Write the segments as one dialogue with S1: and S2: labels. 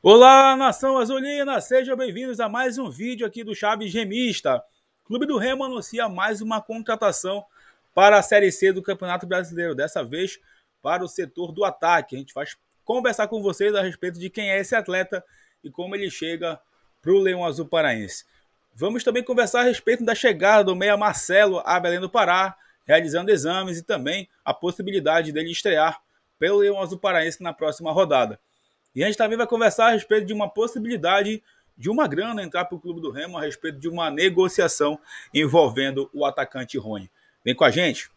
S1: Olá, nação azulina! Sejam bem-vindos a mais um vídeo aqui do Chaves Gemista. Clube do Remo anuncia mais uma contratação para a Série C do Campeonato Brasileiro, dessa vez para o setor do ataque. A gente vai conversar com vocês a respeito de quem é esse atleta e como ele chega para o Leão Azul Paraense. Vamos também conversar a respeito da chegada do meia Marcelo a Belém do Pará, realizando exames e também a possibilidade dele estrear pelo Leão Azul Paraense na próxima rodada. E a gente também vai conversar a respeito de uma possibilidade de uma grana entrar para o Clube do Remo a respeito de uma negociação envolvendo o atacante Rony. Vem com a gente!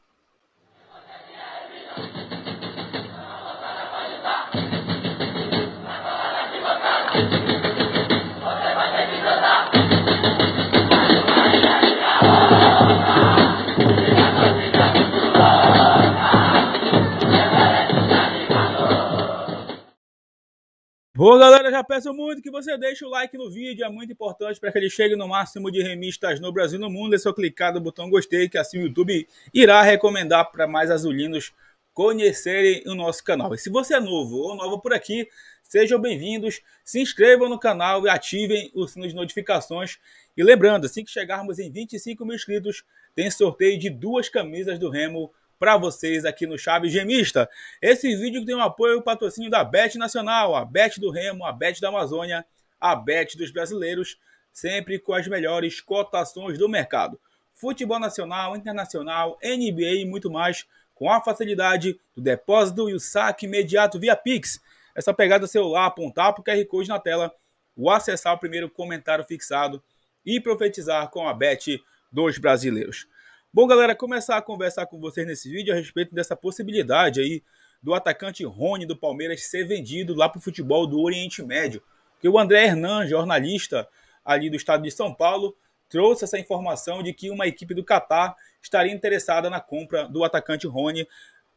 S1: Bom, galera, já peço muito que você deixe o like no vídeo, é muito importante para que ele chegue no máximo de remistas no Brasil e no mundo. É só clicar no botão gostei, que assim o YouTube irá recomendar para mais azulinos conhecerem o nosso canal. E se você é novo ou nova por aqui, sejam bem-vindos, se inscrevam no canal e ativem o sino de notificações. E lembrando, assim que chegarmos em 25 mil inscritos, tem sorteio de duas camisas do Remo para vocês aqui no Chaves Gemista. Esse vídeo tem o apoio e patrocínio da Bet Nacional, a Bet do Remo, a Bet da Amazônia, a Bet dos brasileiros, sempre com as melhores cotações do mercado. Futebol nacional, internacional, NBA e muito mais, com a facilidade do depósito e o saque imediato via Pix. É só pegar do celular, apontar para o QR Code na tela, o acessar o primeiro comentário fixado e profetizar com a Bet dos brasileiros. Bom, galera, começar a conversar com vocês nesse vídeo a respeito dessa possibilidade aí do atacante Rony do Palmeiras ser vendido lá para o futebol do Oriente Médio. Que o André Hernan, jornalista ali do estado de São Paulo, trouxe essa informação de que uma equipe do Catar estaria interessada na compra do atacante Rony,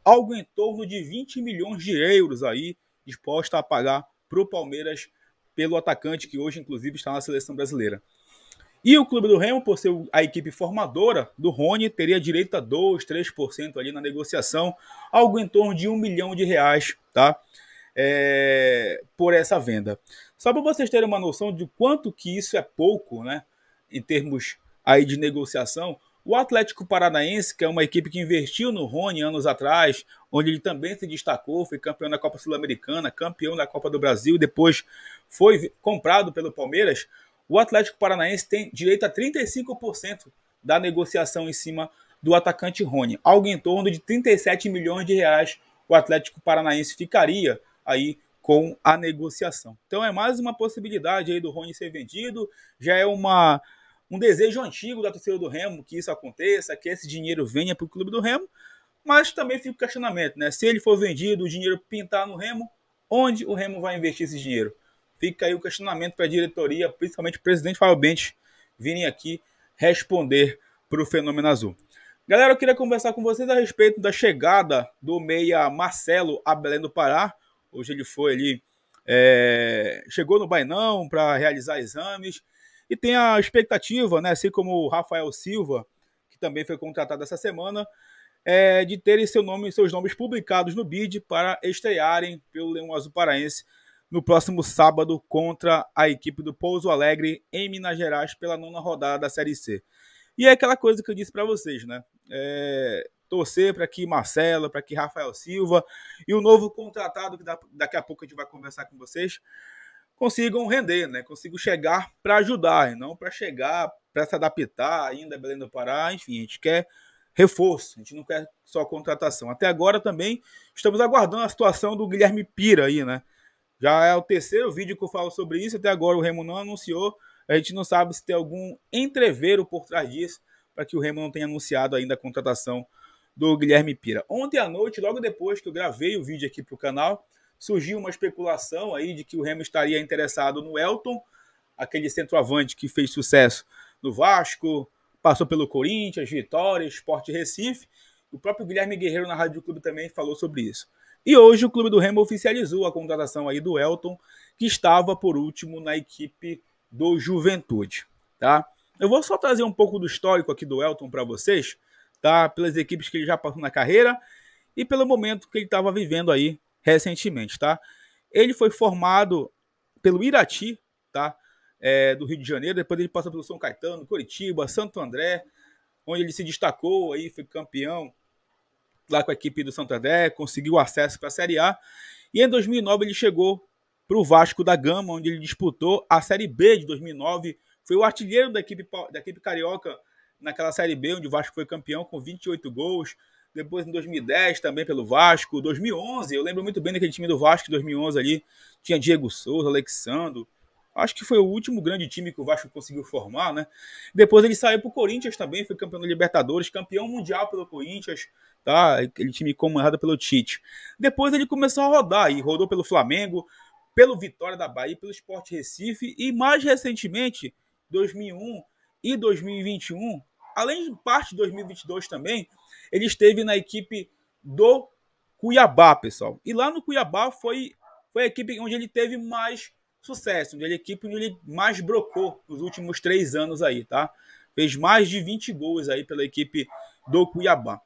S1: algo em torno de 20 milhões de euros aí disposta a pagar para o Palmeiras pelo atacante que hoje inclusive está na seleção brasileira. E o Clube do Remo, por ser a equipe formadora do Rony, teria direito a 2, 3% ali na negociação, algo em torno de um milhão de reais, tá? É, por essa venda. Só para vocês terem uma noção de quanto que isso é pouco, né? Em termos aí de negociação, o Atlético Paranaense, que é uma equipe que investiu no Rony anos atrás, onde ele também se destacou, foi campeão da Copa Sul-Americana, campeão da Copa do Brasil, depois foi comprado pelo Palmeiras o Atlético Paranaense tem direito a 35% da negociação em cima do atacante Rony. Algo em torno de 37 milhões de reais o Atlético Paranaense ficaria aí com a negociação. Então é mais uma possibilidade aí do Rony ser vendido, já é uma um desejo antigo da torcida do Remo que isso aconteça, que esse dinheiro venha para o clube do Remo, mas também fica o questionamento, né? Se ele for vendido, o dinheiro pintar no Remo, onde o Remo vai investir esse dinheiro? Fica aí o questionamento para a diretoria, principalmente o presidente Fábio Bentes, virem aqui responder para o Fenômeno Azul. Galera, eu queria conversar com vocês a respeito da chegada do meia Marcelo a Belém do Pará. Hoje ele foi ali, é, chegou no Bainão para realizar exames e tem a expectativa, né, assim como o Rafael Silva, que também foi contratado essa semana, é, de terem seu nome, seus nomes publicados no BID para estrearem pelo Leão Azul Paraense no próximo sábado contra a equipe do Pouso Alegre em Minas Gerais pela nona rodada da Série C. E é aquela coisa que eu disse para vocês, né? É, torcer para que Marcelo, para que Rafael Silva e o novo contratado que daqui a pouco a gente vai conversar com vocês consigam render, né? Consigam chegar para ajudar, e não para chegar para se adaptar ainda Belém do Pará, enfim, a gente quer reforço, a gente não quer só contratação. Até agora também estamos aguardando a situação do Guilherme Pira aí, né? Já é o terceiro vídeo que eu falo sobre isso. Até agora o Remo não anunciou. A gente não sabe se tem algum entreveiro por trás disso para que o Remo não tenha anunciado ainda a contratação do Guilherme Pira. Ontem à noite, logo depois que eu gravei o vídeo aqui para o canal, surgiu uma especulação aí de que o Remo estaria interessado no Elton, aquele centroavante que fez sucesso no Vasco, passou pelo Corinthians, Vitória, Esporte Recife. O próprio Guilherme Guerreiro na Rádio Clube também falou sobre isso. E hoje o clube do Remo oficializou a contratação aí do Elton, que estava por último na equipe do Juventude, tá? Eu vou só trazer um pouco do histórico aqui do Elton para vocês, tá? Pelas equipes que ele já passou na carreira e pelo momento que ele estava vivendo aí recentemente, tá? Ele foi formado pelo Irati, tá? É, do Rio de Janeiro, depois ele passou pelo São Caetano, Curitiba, Santo André, onde ele se destacou aí, foi campeão lá com a equipe do Santo André, conseguiu acesso para a Série A. E em 2009 ele chegou para o Vasco da Gama, onde ele disputou a Série B de 2009. Foi o artilheiro da equipe, da equipe carioca naquela Série B, onde o Vasco foi campeão com 28 gols. Depois em 2010 também pelo Vasco. 2011, eu lembro muito bem daquele time do Vasco, 2011 ali. Tinha Diego Souza, Alexandre. Acho que foi o último grande time que o Vasco conseguiu formar, né? Depois ele saiu para o Corinthians também, foi campeão da Libertadores, campeão mundial pelo Corinthians, tá? Aquele time comandado pelo Tite. Depois ele começou a rodar e rodou pelo Flamengo, pelo Vitória da Bahia, pelo Sport Recife e mais recentemente, 2001 e 2021, além de parte de 2022 também, ele esteve na equipe do Cuiabá, pessoal. E lá no Cuiabá foi, foi a equipe onde ele teve mais sucesso, onde ele, a equipe onde ele mais brocou nos últimos três anos aí, tá? Fez mais de 20 gols aí pela equipe do Cuiabá.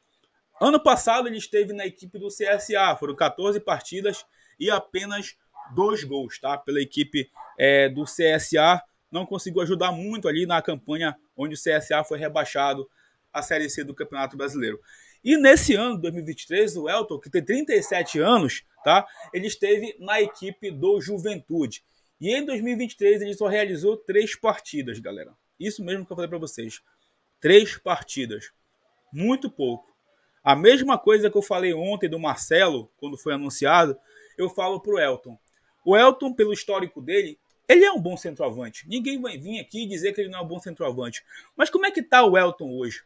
S1: Ano passado ele esteve na equipe do CSA, foram 14 partidas e apenas dois gols, tá? Pela equipe é, do CSA, não conseguiu ajudar muito ali na campanha onde o CSA foi rebaixado à Série C do Campeonato Brasileiro. E nesse ano, 2023, o Elton, que tem 37 anos, tá? Ele esteve na equipe do Juventude. E em 2023 ele só realizou três partidas, galera. Isso mesmo que eu falei para vocês. Três partidas. Muito pouco. A mesma coisa que eu falei ontem do Marcelo, quando foi anunciado, eu falo pro Elton. O Elton, pelo histórico dele, ele é um bom centroavante. Ninguém vai vir aqui dizer que ele não é um bom centroavante. Mas como é que tá o Elton hoje?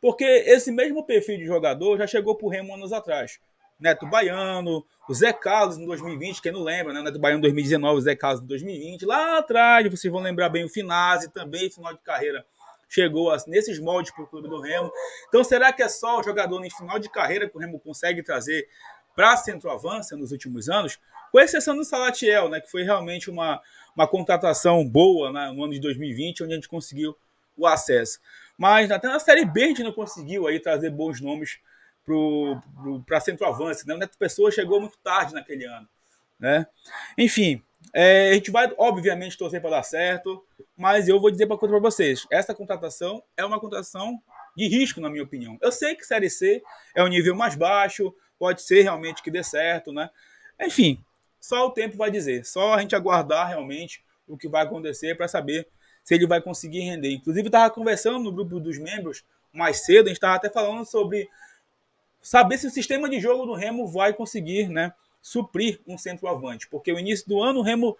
S1: Porque esse mesmo perfil de jogador já chegou pro Remo anos atrás. Neto Baiano, o Zé Carlos em 2020, quem não lembra, né? Neto Baiano em 2019, o Zé Carlos em 2020. Lá atrás, vocês vão lembrar bem o Finazzi também, final de carreira, chegou nesses moldes para o clube do Remo. Então, será que é só o jogador em final de carreira que o Remo consegue trazer para centroavança nos últimos anos? Com exceção do Salatiel, né? Que foi realmente uma, uma contratação boa né, no ano de 2020, onde a gente conseguiu o acesso. Mas até na Série B a gente não conseguiu aí trazer bons nomes para centroavance. Né? O Neto Pessoa chegou muito tarde naquele ano. Né? Enfim, é, a gente vai, obviamente, torcer para dar certo, mas eu vou dizer para para vocês: essa contratação é uma contratação de risco, na minha opinião. Eu sei que Série C é um nível mais baixo, pode ser realmente que dê certo, né? Enfim, só o tempo vai dizer, só a gente aguardar realmente o que vai acontecer para saber se ele vai conseguir render. Inclusive, estava conversando no grupo dos membros mais cedo, a gente estava até falando sobre saber se o sistema de jogo do Remo vai conseguir né, suprir um centroavante. Porque o início do ano o Remo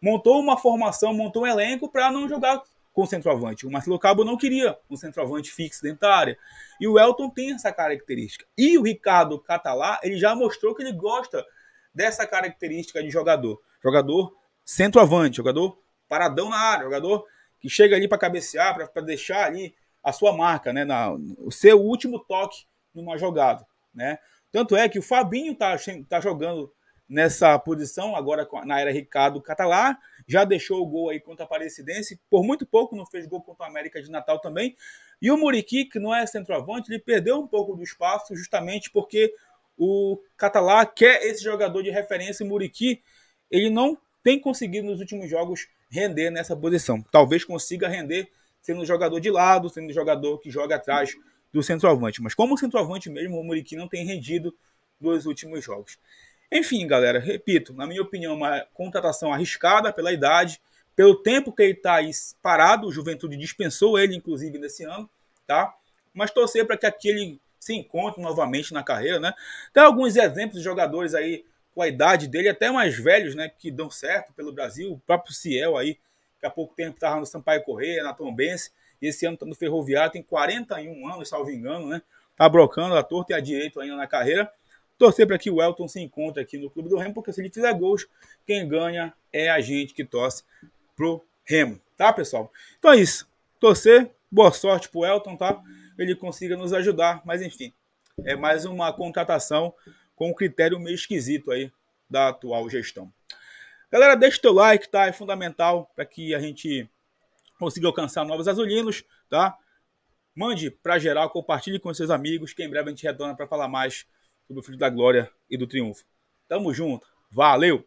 S1: montou uma formação, montou um elenco para não jogar com centroavante. O Marcelo Cabo não queria um centroavante fixo dentro da área. E o Elton tem essa característica. E o Ricardo Catalá, ele já mostrou que ele gosta dessa característica de jogador. Jogador centroavante, jogador paradão na área, jogador que chega ali para cabecear, para deixar ali a sua marca, né, na, o seu último toque numa jogada, né? Tanto é que o Fabinho tá, tá jogando nessa posição agora na era Ricardo Catalá, já deixou o gol aí contra a Aparecidense, por muito pouco não fez gol contra a América de Natal também. E o Muriqui, que não é centroavante, ele perdeu um pouco do espaço justamente porque o Catalá quer esse jogador de referência, o Muriqui, ele não tem conseguido nos últimos jogos render nessa posição. Talvez consiga render sendo jogador de lado, sendo jogador que joga atrás do centroavante. Mas como centroavante mesmo, o Muriqui não tem rendido nos últimos jogos. Enfim, galera, repito, na minha opinião, uma contratação arriscada pela idade, pelo tempo que ele está aí parado, o Juventude dispensou ele, inclusive, nesse ano, tá? Mas torcer para que aqui ele se encontre novamente na carreira, né? Tem alguns exemplos de jogadores aí com a idade dele, até mais velhos, né, que dão certo pelo Brasil, o próprio Ciel aí, que há pouco tempo estava no Sampaio Correia, na Tombense, esse ano está no Ferroviário, tem 41 anos, salvo engano, né? Tá brocando a torta e a direito ainda na carreira. Torcer para que o Elton se encontre aqui no Clube do Remo, porque se ele fizer gols, quem ganha é a gente que torce pro Remo, tá, pessoal? Então é isso. Torcer, boa sorte pro Elton, tá? Ele consiga nos ajudar, mas enfim, é mais uma contratação com um critério meio esquisito aí da atual gestão. Galera, deixa o teu like, tá? É fundamental para que a gente consiga alcançar novos azulinos, tá? Mande para geral, compartilhe com seus amigos, que em breve a gente retorna para falar mais sobre o Filho da Glória e do Triunfo. Tamo junto, valeu!